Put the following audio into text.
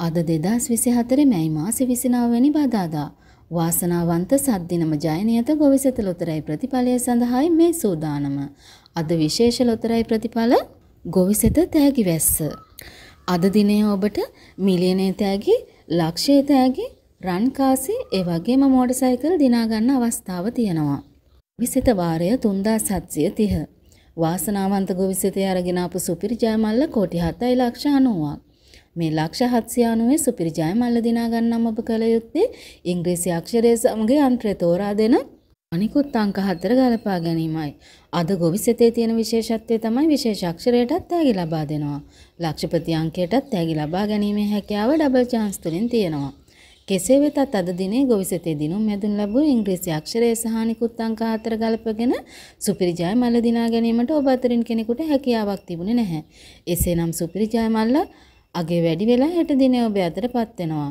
අද දෙදස් විසි හතර මැයි මාසි විසිනාවනි බදාදා. වාසනාවන්ත සද්දිනම ජයනියත ගොවිසත ලොතරයි ප්‍රතිඵලය සඳහායි මේ සූදානම. අද විශේෂ ලොතරයි ප්‍රතිඵල ගොවිසත තෑගි වැස්ස. අද දිනය ඔබට මිලියනය තෑගි ලක්ෂය තෑගි රන්කාසි ඒ වගේම මෝටසයිකල් දිනාගන්න අවස්ථාව තියෙනවා. විසිත වාරය තුන්දා සත්සිය තිහ. වාසනාවන්ත ගොවිසිතය අරගෙන අපු සුපිරි ජයමල්ල කෝටි හතයි ලක්ෂ අනුවක්. මේ ලක්ෂ 790 සුපිරි ජය මල්ල දිනා ගන්නම් ඔබ කල යුත්තේ ඉංග්‍රීසි අක්ෂරය සමග යන්ත්‍රය තෝරා දෙන අනිකුත් අංක හතර ගලපා ගැනීමයි. අද ගොවිසෙතේ තියෙන විශේෂත්වය තමයි විශේෂ අක්ෂරයටත් තෑගි ලබා දෙනවා. ලක්ෂපති අංකයටත් තෑගි ලබා ගැනීමේ හැකියාව ඩබල් chance තුලින් තියෙනවා. කෙසේ වෙතත් අද දිනේ ගොවිසෙතේ දිනුම් මැදුම් ලැබූ ඉංග්‍රීසි අක්ෂරය සහ නිකුත් අංක හතර ගලපගෙන සුපිරි ජය මල්ල දිනා ගැනීමට ඔබ අතරින් කෙනෙකුට හැකියාවක් තිබුණේ නැහැ. එසේනම් සුපිරි ජය මල්ල අගේ වැඩි වෙලා හෙට දිනේ ඔබ අතට පත් වෙනවා.